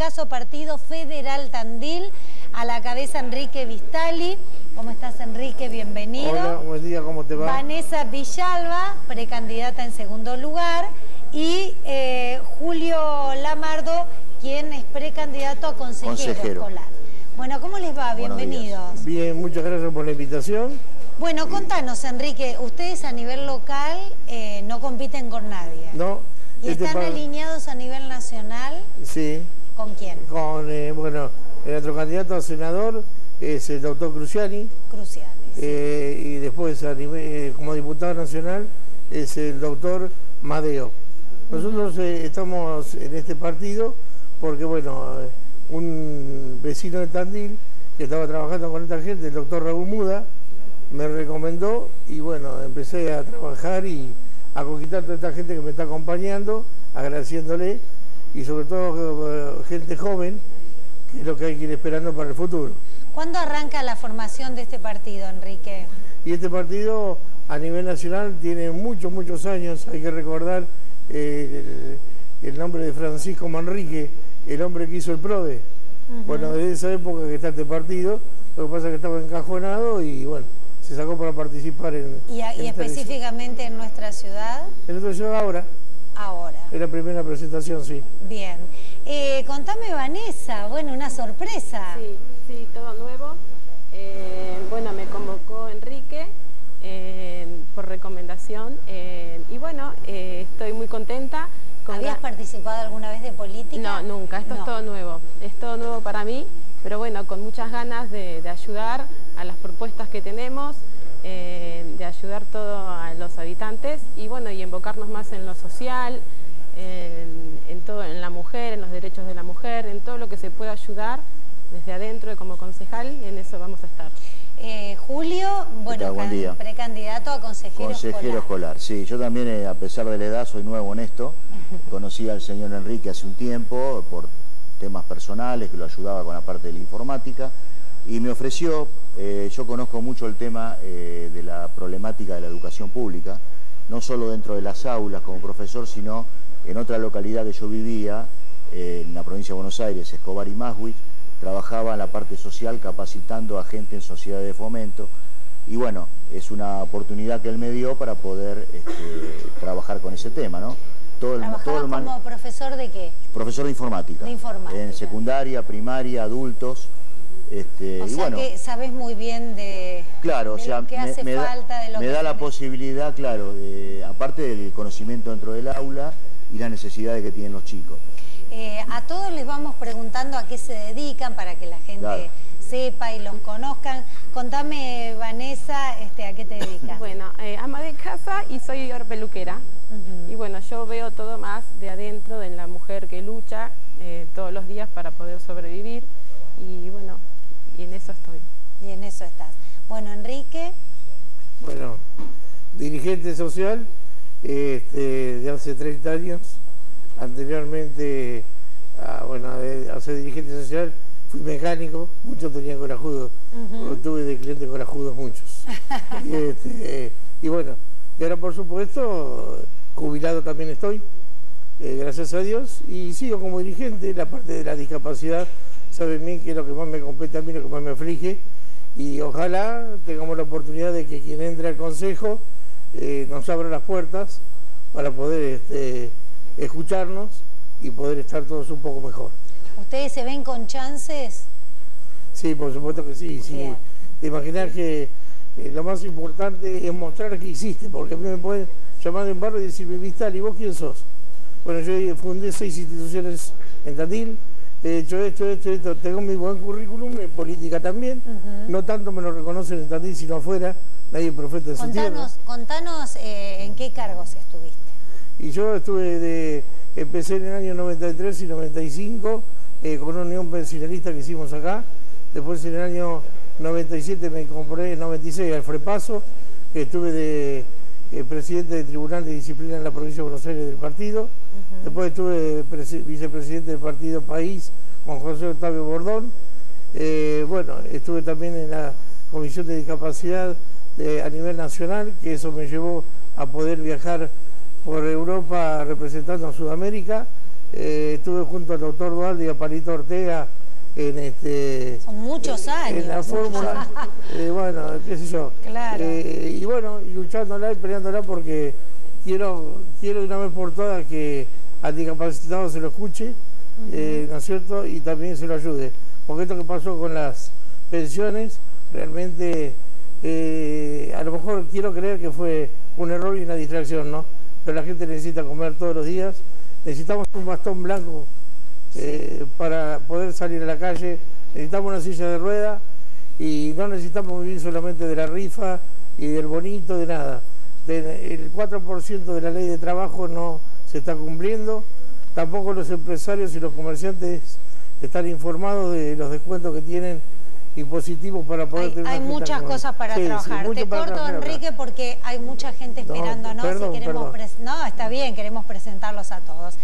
caso Partido Federal Tandil, a la cabeza Enrique Vistali. ¿Cómo estás Enrique? Bienvenido. Hola, buen día, ¿cómo te va? Vanessa Villalba, precandidata en segundo lugar, y eh, Julio Lamardo, quien es precandidato a consejero, escolar. Bueno, ¿cómo les va? Bienvenidos. Bien, muchas gracias por la invitación. Bueno, contanos, Enrique, ustedes a nivel local eh, no compiten con nadie. No. ¿Y este están alineados a nivel nacional? Sí. ¿Con quién? Con, eh, bueno, nuestro candidato a senador es el doctor Cruciani. Cruciani. Eh, y después, como diputado nacional, es el doctor Madeo. Nosotros estamos en este partido porque, bueno, un vecino de Tandil que estaba trabajando con esta gente, el doctor Raúl Muda, me recomendó y bueno, empecé a trabajar y a conquistar a toda esta gente que me está acompañando, agradeciéndole y sobre todo eh, gente joven, que es lo que hay que ir esperando para el futuro. ¿Cuándo arranca la formación de este partido, Enrique? Y este partido a nivel nacional tiene muchos, muchos años, hay que recordar eh, el, nombre de Francisco Manrique, el hombre que hizo el PRODE. Bueno, desde esa época que está este partido, lo que pasa es que estaba encajonado y bueno, se sacó para participar en... ¿Y, específicamente en nuestra ciudad? En nuestra ciudad ahora. Ahora. Es la primera presentación, sí. Bien. Eh, contame, Vanessa, bueno, una sorpresa. Sí, sí, todo nuevo. Eh, bueno, me convocó Enrique eh, por recomendación y bueno, estoy muy contenta. ¿Habías participado alguna vez de política? No, nunca, esto es todo nuevo, es todo nuevo para mí, pero bueno, con muchas ganas de, ayudar a las propuestas que tenemos, eh, de ayudar todo bueno, y invocarnos más en lo social, en, todo, en la mujer, en los derechos de la mujer, en todo lo que se pueda ayudar desde adentro como concejal, en eso vamos a estar. Eh, Julio, bueno, precandidato a consejero, consejero escolar. Sí, yo también, eh, a pesar de la edad, soy nuevo en esto. Conocí al señor Enrique hace un tiempo por temas personales, que lo ayudaba con la parte de la informática, y me ofreció, eh, yo conozco mucho el tema de la problemática de la educación pública, no solo dentro de las aulas como profesor, sino en otra localidad que yo vivía, en la provincia de Buenos Aires, Escobar y Maswich, trabajaba en la parte social capacitando a gente en sociedad de fomento y bueno, es una oportunidad que él me dio para poder este, trabajar con ese tema, ¿no? Todo el, todo como profesor de qué? Profesor de informática. De informática. En secundaria, primaria, adultos. Este, o sea que sabes muy bien de, claro, o sea, lo que hace falta, de lo me da la posibilidad, claro, de, aparte del conocimiento dentro del aula y las necesidades que tienen los chicos. Eh, a todos les vamos preguntando a qué se dedican para que la gente sepa y los conozcan. Contame, Vanessa, este, ¿a qué te dedicas? bueno, eh, ama de casa y soy peluquera. Y bueno, yo veo todo más de adentro de la mujer que lucha eh, todos los días para poder sobrevivir. Y bueno, y en eso estoy. Y en eso estás. Bueno, Enrique. Bueno, dirigente social este, de hace 30 años. Anteriormente a, bueno, a ser dirigente social, fui mecánico, muchos tenían corajudos, tuve de clientes corajudos muchos. Este, y, bueno, y ahora por supuesto, jubilado también estoy, eh, gracias a Dios, y sigo como dirigente, la parte de la discapacidad, saben bien que es lo que más me compete a mí, lo que más me aflige, y ojalá tengamos la oportunidad de que quien entre al consejo eh, nos abra las puertas para poder este, escucharnos y poder estar todos un poco mejor. ¿Ustedes se ven con chances? Sí, por supuesto que sí. sí. Imaginar que eh, lo más importante es mostrar que existe, porque a mí me pueden llamar de un barrio y decirme, Vistal, ¿y vos quién sos? Bueno, yo fundé seis instituciones en Tandil, he hecho esto, esto, esto, tengo mi buen currículum en política también, no tanto me lo reconocen en Tandil, sino afuera, nadie profeta de su tierra. Contanos eh, en qué cargos estuviste. Y yo estuve de, empecé en el año 93 y 95 eh, con una unión pensionalista que hicimos acá. Después en el año 97 me compré, en 96 al Frepaso, que estuve de eh, presidente del Tribunal de Disciplina en la provincia de Buenos Aires del partido. Después estuve vicepresidente del partido País con José Octavio Bordón. Eh, bueno, estuve también en la Comisión de Discapacidad a nivel nacional, que eso me llevó a poder viajar por Europa representando a Sudamérica eh, estuve junto al doctor Dualde y a Palito Ortega en este... Son muchos años. En la fórmula, eh, bueno, qué sé yo. Claro. Eh, y bueno, y luchándola y peleándola porque quiero, quiero de una vez por todas que al discapacitado se lo escuche, ¿no es cierto? Y también se lo ayude. Porque esto que pasó con las pensiones, realmente a lo mejor quiero creer que fue un error y una distracción, ¿no? Pero la gente necesita comer todos los días, necesitamos un bastón blanco eh, para poder salir a la calle, necesitamos una silla de rueda y no necesitamos vivir solamente de la rifa y del bonito, de nada. el 4% de la ley de trabajo no se está cumpliendo, tampoco los empresarios y los comerciantes están informados de los descuentos que tienen y positivos para poder hay, tener Hay muchas cosas para trabajar. Te corto, Enrique, porque hay mucha gente esperándonos no, y queremos... No, está bien, queremos presentarlos a todos.